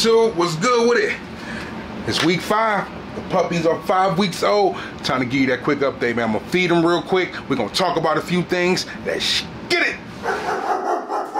YouTube. What's good with it? It's week five. The puppies are five weeks old. Time to give you that quick update, man. I'm gonna feed them real quick. We're gonna talk about a few things. Let's get it.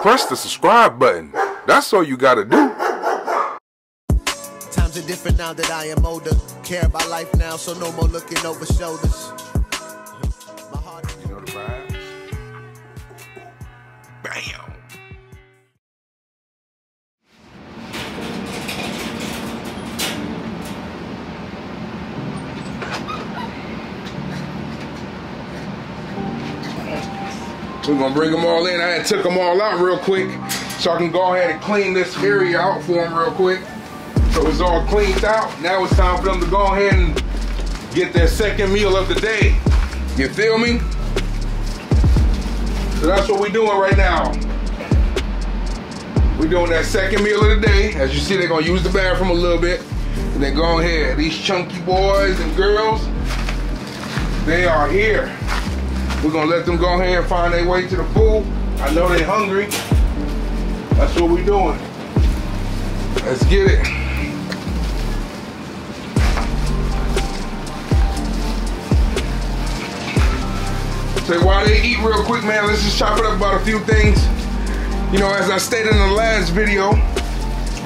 Press the subscribe button. That's all you gotta do. Times are different now that I am older. Care about life now, so no more looking over shoulders. My heart You know the vibes. Bam. We're gonna bring them all in. I had took them all out real quick so I can go ahead and clean this area out for them real quick. So it's all cleaned out. Now it's time for them to go ahead and get their second meal of the day. You feel me? So that's what we're doing right now. We're doing that second meal of the day. As you see, they're gonna use the bathroom a little bit. And then go ahead. These chunky boys and girls, they are here. We're gonna let them go ahead and find their way to the pool. I know they're hungry. That's what we're doing. Let's get it. So while they eat real quick, man, let's just chop it up about a few things. You know, as I stated in the last video,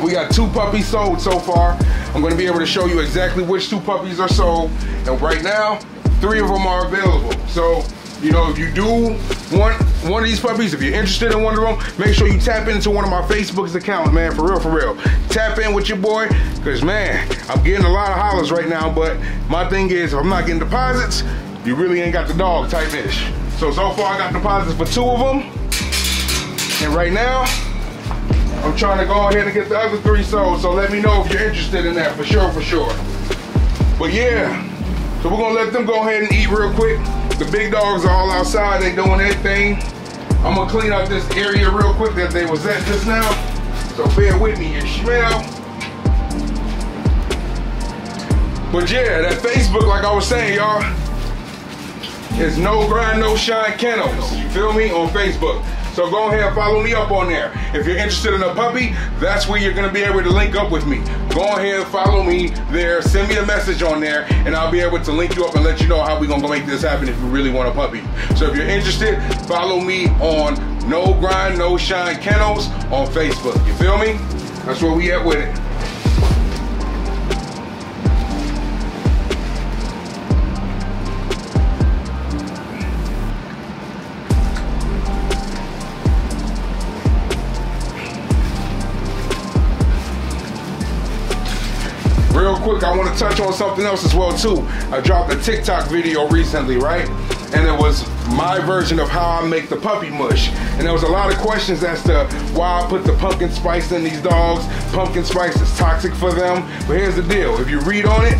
we got two puppies sold so far. I'm gonna be able to show you exactly which two puppies are sold. And right now, three of them are available. So, you know, if you do want one of these puppies, if you're interested in one of them, make sure you tap into one of my Facebook's accounts, man, for real, for real. Tap in with your boy, cause man, I'm getting a lot of hollers right now, but my thing is, if I'm not getting deposits, you really ain't got the dog type ish. So, so far I got deposits for two of them. And right now, I'm trying to go ahead and get the other three sold. So let me know if you're interested in that for sure, for sure. But yeah, so we're gonna let them go ahead and eat real quick. The big dogs are all outside, they doing their thing. I'm gonna clean up this area real quick that they was at just now. So bear with me and smell. But yeah, that Facebook, like I was saying, y'all, is no grind, no shine kennels. You feel me? On Facebook. So go ahead and follow me up on there. If you're interested in a puppy, that's where you're gonna be able to link up with me. Go ahead and follow me there. Send me a message on there, and I'll be able to link you up and let you know how we're gonna go make this happen if you really want a puppy. So if you're interested, follow me on No Grind, No Shine Kennels on Facebook. You feel me? That's where we at with it. To touch on something else as well too. I dropped a TikTok video recently, right? And it was my version of how I make the puppy mush. And there was a lot of questions as to why I put the pumpkin spice in these dogs. Pumpkin spice is toxic for them. But here's the deal. If you read on it,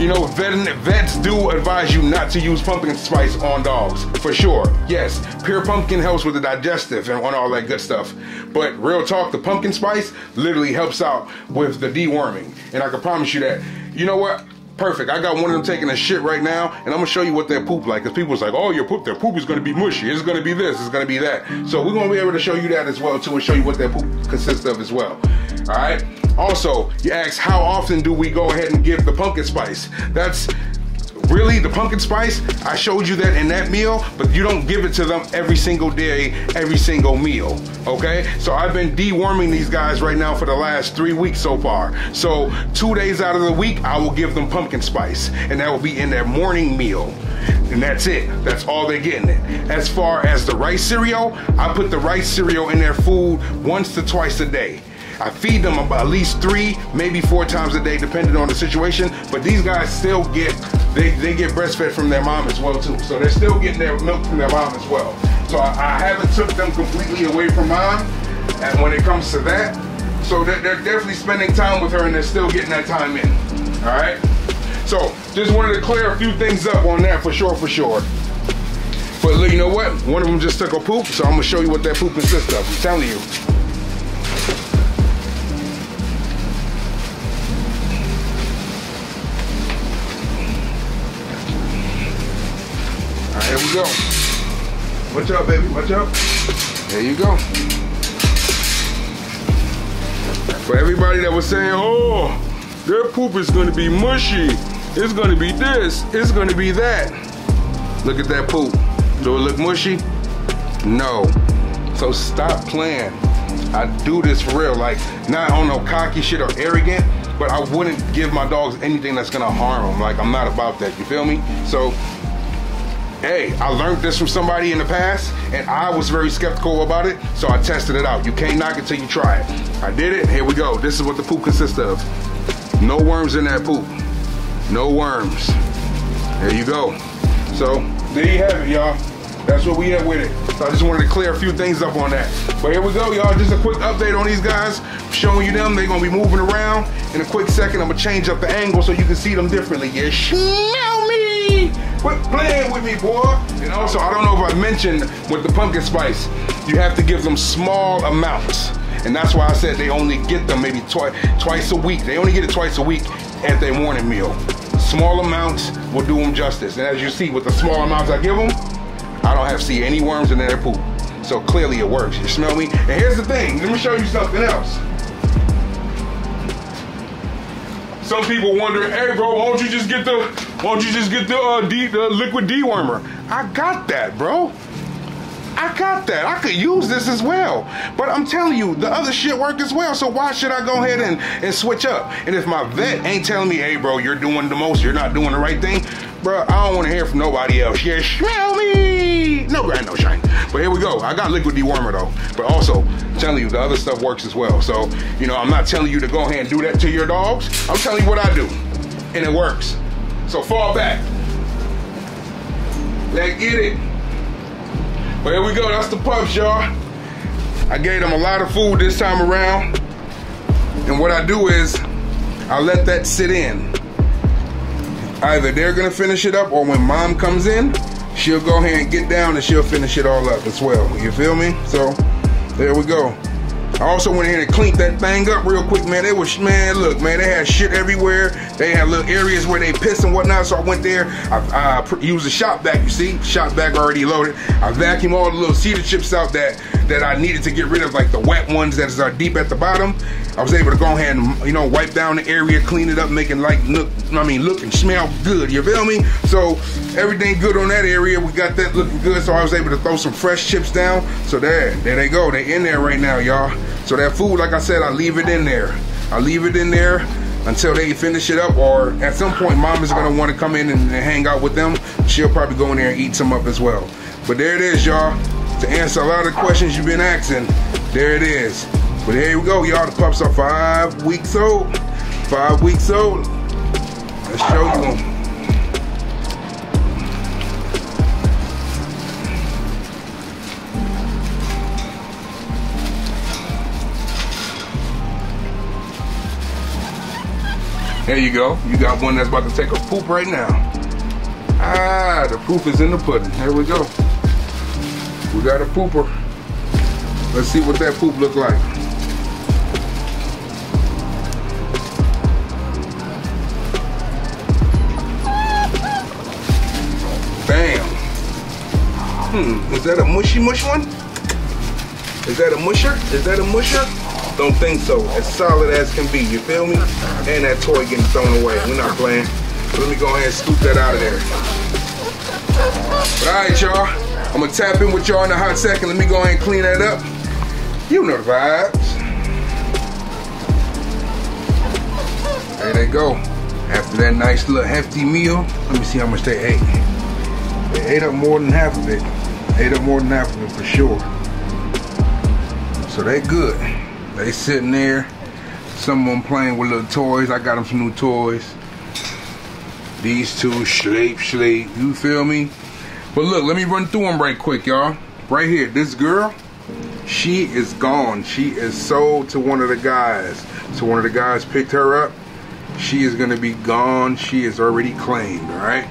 you know, vet, vets do advise you not to use pumpkin spice on dogs, for sure. Yes, pure pumpkin helps with the digestive and all that good stuff. But real talk, the pumpkin spice literally helps out with the deworming. And I can promise you that. You know what? Perfect. I got one of them taking a shit right now, and I'm gonna show you what their poop like. Cause people's like, oh, your poop, their poop is gonna be mushy. It's gonna be this. It's gonna be that. So we're gonna be able to show you that as well too, and show you what their poop consists of as well. All right. Also, you ask how often do we go ahead and give the pumpkin spice? That's really the pumpkin spice. I showed you that in that meal, but you don't give it to them every single day, every single meal. Okay? So I've been deworming these guys right now for the last three weeks so far. So two days out of the week, I will give them pumpkin spice, and that will be in their morning meal. And that's it. That's all they're getting it. As far as the rice cereal, I put the rice cereal in their food once to twice a day. I feed them about at least three, maybe four times a day, depending on the situation. But these guys still get they, they get breastfed from their mom as well too. So they're still getting their milk from their mom as well. So I, I haven't took them completely away from mom. And when it comes to that, so they're, they're definitely spending time with her and they're still getting that time in. All right. So just wanted to clear a few things up on that for sure, for sure. But look, you know what? One of them just took a poop, so I'm gonna show you what that poop consists of. I'm telling you. Go. Watch out, baby. Watch out. There you go. For everybody that was saying, oh, their poop is gonna be mushy, it's gonna be this, it's gonna be that. Look at that poop. Do it look mushy? No. So stop playing. I do this for real, like not on no cocky shit or arrogant, but I wouldn't give my dogs anything that's gonna harm them. Like I'm not about that, you feel me? So hey, I learned this from somebody in the past and I was very skeptical about it, so I tested it out. You can't knock it till you try it. I did it, here we go. This is what the poop consists of. No worms in that poop. No worms. There you go. So, there you have it, y'all. That's what we have with it. So I just wanted to clear a few things up on that. But here we go, y'all. Just a quick update on these guys. Showing you them. They're to be moving around. In a quick second, I'm to change up the angle so you can see them differently. Smell Quit playing with me, boy. And also, I don't know if I mentioned with the pumpkin spice, you have to give them small amounts. And that's why I said they only get them maybe twice twice a week. They only get it twice a week at their morning meal. Small amounts will do them justice. And as you see, with the small amounts I give them, I don't have to see any worms in their poop. So clearly it works. You smell me? And here's the thing. Let me show you something else. Some people wonder, hey bro, why don't you just get the, why don't you just get the, uh, liquid dewormer? I got that, bro. I got that. I could use this as well. But I'm telling you, the other shit work as well. So why should I go ahead and, and switch up? And if my vet ain't telling me, hey, bro, you're doing the most, you're not doing the right thing, bro, I don't want to hear from nobody else. Yeah, smell me. No grind, no shine. But here we go. I got liquid dewormer though. But also, I'm telling you, the other stuff works as well. So, you know, I'm not telling you to go ahead and do that to your dogs. I'm telling you what I do. And it works. So fall back. Let's get it. But here we go, that's the pups, y'all. I gave them a lot of food this time around. And what I do is, I let that sit in. Either they're gonna finish it up or when mom comes in, she'll go ahead and get down and she'll finish it all up as well. You feel me? So, there we go. I also went ahead and cleaned that thing up real quick, man. It was, man, look, man, they had shit everywhere. They had little areas where they piss and whatnot. So I went there. I, I used a shop vac, you see, shop vac already loaded. I vacuumed all the little cedar chips out that that I needed to get rid of, like the wet ones that are deep at the bottom. I was able to go ahead and, you know, wipe down the area, clean it up, making like look, I mean, look and smell good. You feel me? So everything good on that area. We got that looking good. So I was able to throw some fresh chips down. So there, there they go. They're in there right now, y'all. So that food, like I said, I leave it in there. I leave it in there until they finish it up or at some point mom is going to want to come in and, and hang out with them. She'll probably go in there and eat some up as well. But there it is, y'all. To answer a lot of questions you've been asking, there it is. But here we go, y'all. The pups are five weeks old. Five weeks old. Let's show you them. There you go. You got one that's about to take a poop right now. Ah, the proof is in the pudding. Here we go. We got a pooper. Let's see what that poop look like. Bam. Hmm, is that a mushy mush one? Is that a musher? Is that a musher? Don't think so. As solid as can be, you feel me? And that toy getting thrown away. We're not playing. Let me go ahead and scoop that out of there. All right, y'all. I'm gonna tap in with y'all in a hot second. Let me go ahead and clean that up. You know the vibes. There they go. After that nice little hefty meal, let me see how much they ate. They ate up more than half of it. Ate up more than half of it for sure. So they good. They sitting there. Someone playing with little toys. I got them some new toys. These two, sleep, sleep. You feel me? But look, let me run through them right quick, y'all. Right here, this girl, she is gone. She is sold to one of the guys. So one of the guys picked her up. She is gonna be gone. She is already claimed, all right?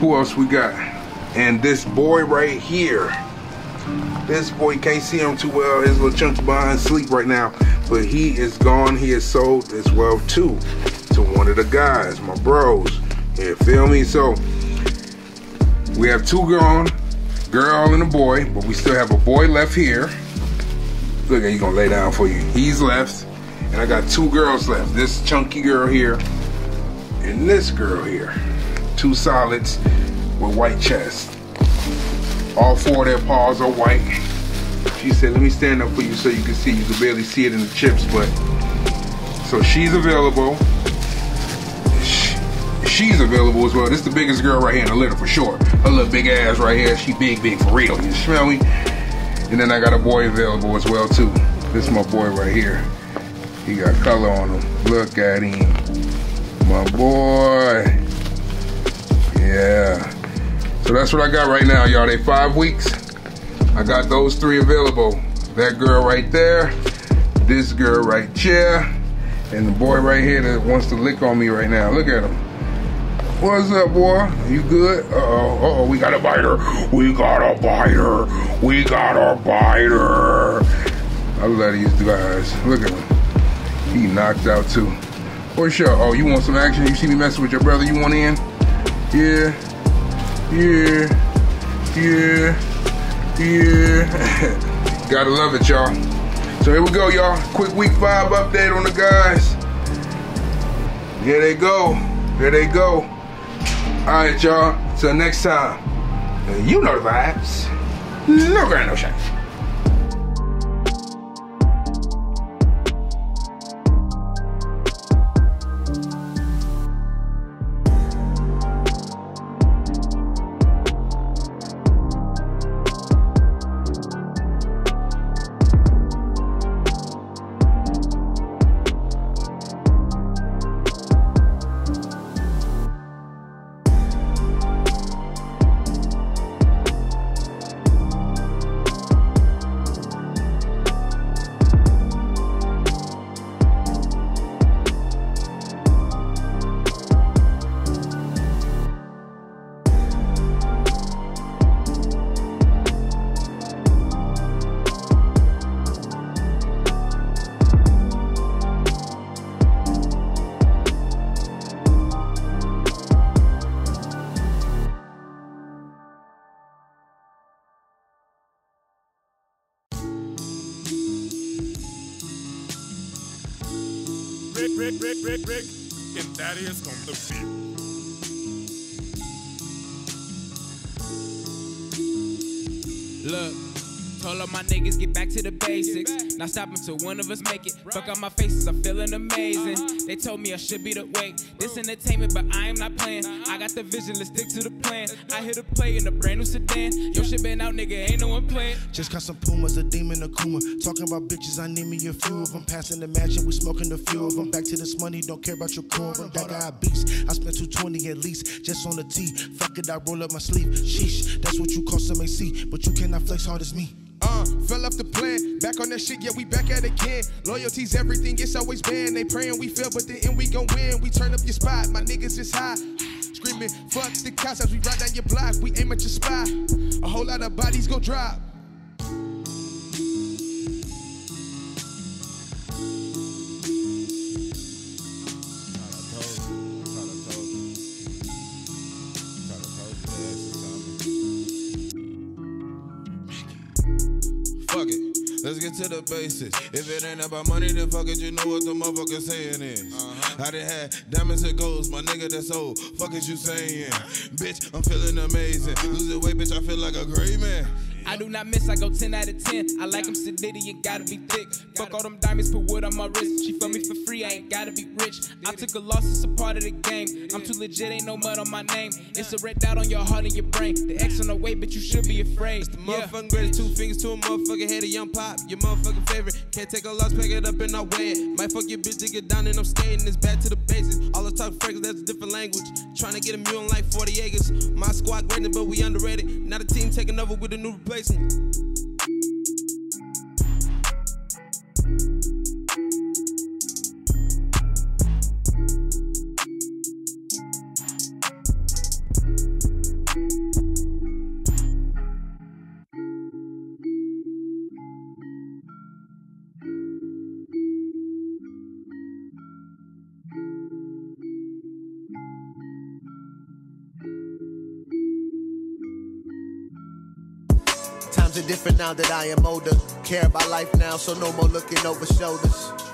Who else we got? And this boy right here. This boy can't see him too well. His little chunks behind sleep right now. But he is gone. He is sold as well too to one of the guys, my bros. You feel me? So we have two gone, girl and a boy, but we still have a boy left here. Look, he's gonna lay down for you. He's left, And I got two girls left. This chunky girl here and this girl here. Two solids with white chest. All four of their paws are white. She said, let me stand up for you so you can see. You can barely see it in the chips, but so she's available. She's available as well. This is the biggest girl right here in the litter for sure. Her little big ass right here. She big, big for real. You smell me? And then I got a boy available as well too. This is my boy right here. He got color on him. Look at him. My boy. Yeah. So that's what I got right now, y'all. They five weeks. I got those three available. That girl right there, this girl right here, and the boy right here that wants to lick on me right now. Look at him. What's up, boy? You good? Uh-oh, uh-oh, we got a biter. We got a biter. We got a biter. I love these guys. Look at him. He knocked out too. What's up? Oh, you want some action? You see me messing with your brother? You want in? Yeah. Yeah. Yeah. Yeah. Gotta love it, y'all. So here we go, y'all. Quick week five update on the guys. Here they go. Here they go. All right, y'all. Till next time. You know the vibes. No grind, no shine. Rick, Rick, Rick, Rick, and Thaddeus on the beat. Look, told all my niggas get back to the basics. Not stop until one of us make it. Fuck on my faces, I'm feeling amazing. They told me I should be the wait. This entertainment, but I am not playing. I got the vision, let's stick to the plan. I hit a play in a brand new sedan. Your shit been out, nigga, ain't no one playing. Just got some Pumas, a demon, a Kuma. Talking about bitches, I need me a few of them. Passing the match and we smoking a few of them. Back to this money, don't care about your core. That guy a beast. I spent 220 at least, just on the T. Fuck it, I roll up my sleeve. Sheesh, that's what you call some AC. But you cannot flex hard as me. Uh, fell off the plan. Back on that shit, yeah, we back at it again. Loyalty's everything, it's always been. They praying we fail, but the end we gon' win. We turn up your spot, my niggas is high. Screaming, fuck the cops as we ride down your block. We aim at your spot. A whole lot of bodies go drop. To the basics. If it ain't about money, then fuck it, you know what the motherfucker saying is. Uh-huh. I done had diamonds and golds, my nigga, that's old. Fuck is you saying? Bitch, I'm feeling amazing. Losing weight, bitch, I feel like a great man. I do not miss, I go 10 out of 10. I like them sedity, you gotta be thick. Fuck all them diamonds, put wood on my wrist. She fuck me for free, I ain't gotta be rich. I took a loss, it's a part of the game. I'm too legit, ain't no mud on my name. It's a red dot on your heart and your brain. The X on the way, but you should be afraid. The Yeah. motherfucking greatest two fingers to a motherfucking head of young pop. Your motherfucking favorite. Can't take a loss, pack it up and I weigh it. Might fuck your bitch to get down and I'm staying. It's back to the basics. All the talk fragrance, that's a different language. Trying to get a mule in like 40 acres. My squad great, but we underrated. Not a team taking over with a new replacement. Different now that I am older. Care about life now, so no more looking over shoulders.